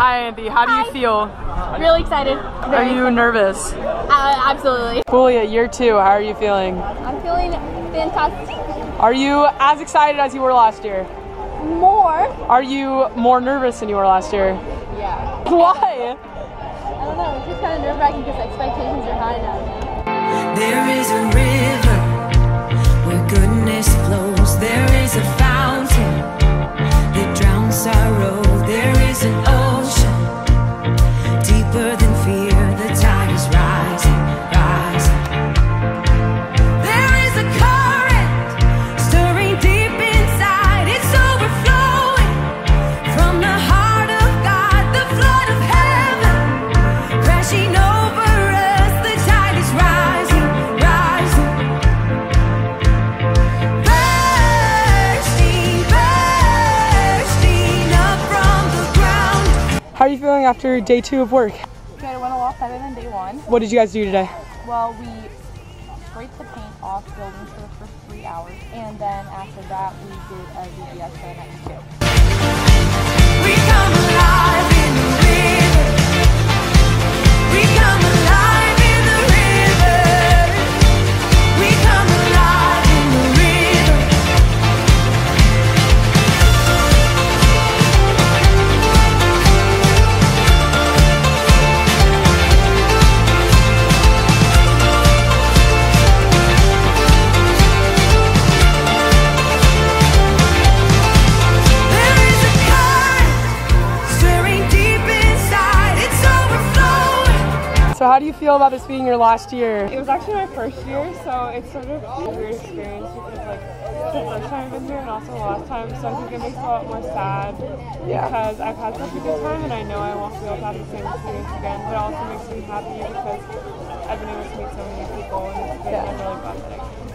Hi, Andy. How do Hi. you feel? Really excited. Are you nervous? Uh, absolutely. Julia, year two. How are you feeling? I'm feeling fantastic. Are you as excited as you were last year? More. Are you more nervous than you were last year? Yeah. Why? I don't know. It's just kind of nerve wracking because expectations are high now. There is a feeling after day two of work? Good, it went a lot better than day one. What did you guys do today? Well, we scraped the paint off buildings for the first three hours, and then after that, we did a VBS for the next two. How do you feel about this being your last year? It was actually my first year, so it's sort of a weird experience because, like, it's the first time I've been here and also the last time, so I think it makes it a lot more sad Yeah. because I've had such a good time and I know I won't be able to have the same experience again, but it also makes me happy because I've been able to meet so many people and it's been Yeah. much